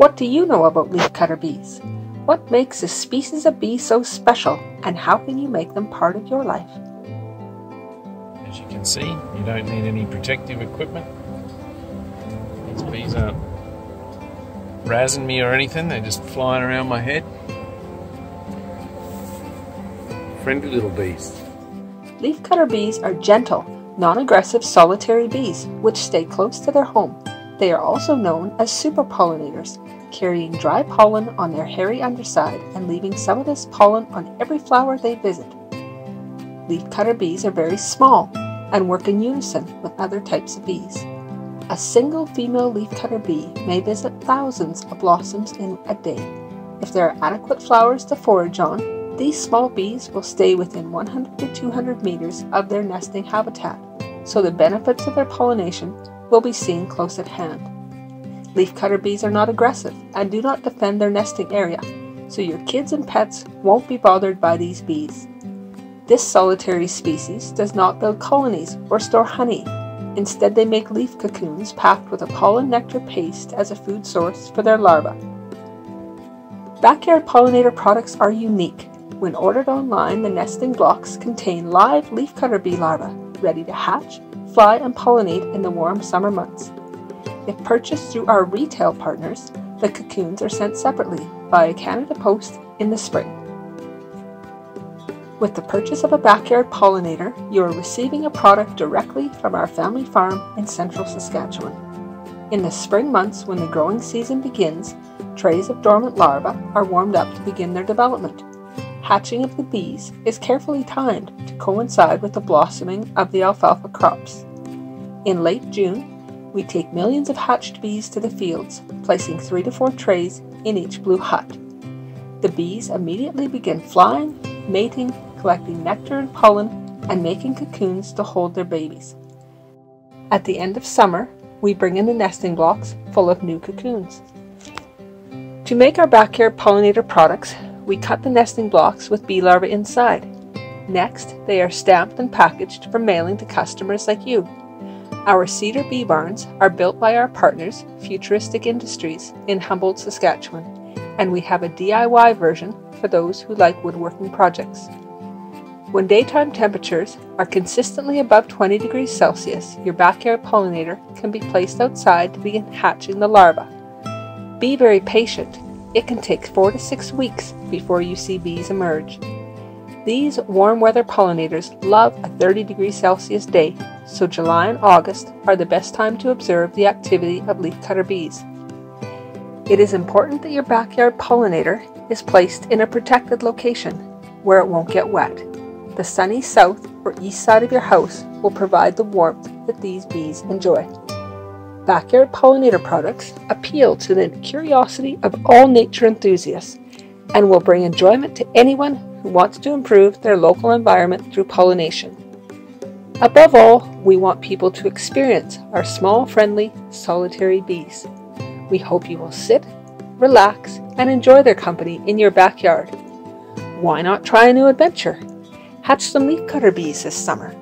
What do you know about leafcutter bees? What makes a species of bee so special and how can you make them part of your life? As you can see, you don't need any protective equipment. These bees aren't razzing me or anything, they're just flying around my head. Friendly little bees. Leafcutter bees are gentle, non-aggressive solitary bees which stay close to their home. They are also known as superpollinators, carrying dry pollen on their hairy underside and leaving some of this pollen on every flower they visit. Leafcutter bees are very small and work in unison with other types of bees. A single female leafcutter bee may visit thousands of blossoms in a day. If there are adequate flowers to forage on, these small bees will stay within 100 to 200 meters of their nesting habitat, so the benefits of their pollination will be seen close at hand. Leafcutter bees are not aggressive and do not defend their nesting area, so your kids and pets won't be bothered by these bees. This solitary species does not build colonies or store honey. Instead, they make leaf cocoons packed with a pollen nectar paste as a food source for their larvae. Backyard pollinator products are unique. When ordered online, the nesting blocks contain live leafcutter bee larvae ready to hatch, fly, and pollinate in the warm summer months. If purchased through our retail partners, the cocoons are sent separately via Canada Post in the spring. With the purchase of a backyard pollinator, you are receiving a product directly from our family farm in central Saskatchewan. In the spring months when the growing season begins, trays of dormant larvae are warmed up to begin their development. Hatching of the bees is carefully timed to coincide with the blossoming of the alfalfa crops. In late June, we take millions of hatched bees to the fields, placing three to four trays in each blue hut. The bees immediately begin flying, mating, collecting nectar and pollen, and making cocoons to hold their babies. At the end of summer, we bring in the nesting blocks full of new cocoons. To make our backyard pollinator products, we cut the nesting blocks with bee larvae inside. Next, they are stamped and packaged for mailing to customers like you. Our cedar bee barns are built by our partners, Futuristic Industries, in Humboldt, Saskatchewan, and we have a DIY version for those who like woodworking projects. When daytime temperatures are consistently above 20 degrees Celsius, your backyard pollinator can be placed outside to begin hatching the larvae. Be very patient. It can take 4 to 6 weeks before you see bees emerge. These warm weather pollinators love a 30 degrees Celsius day, so July and August are the best time to observe the activity of leafcutter bees. It is important that your backyard pollinator is placed in a protected location where it won't get wet. The sunny south or east side of your house will provide the warmth that these bees enjoy. Backyard pollinator products appeal to the curiosity of all nature enthusiasts and will bring enjoyment to anyone who wants to improve their local environment through pollination. Above all, we want people to experience our small, friendly, solitary bees. We hope you will sit, relax, and enjoy their company in your backyard. Why not try a new adventure? Hatch some leafcutter bees this summer.